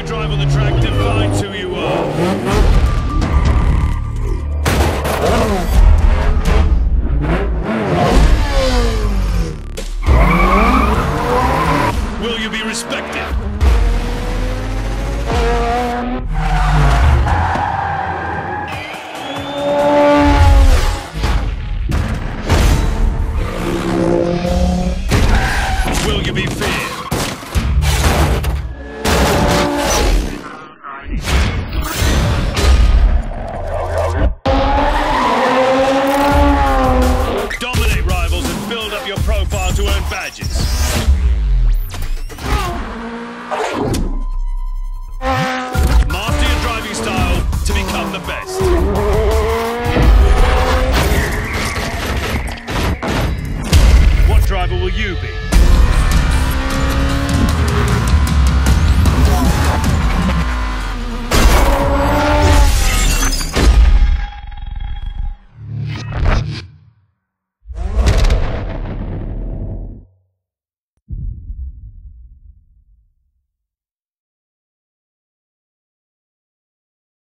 You drive on the track defines who you are. Will you be respected? Driver will you be?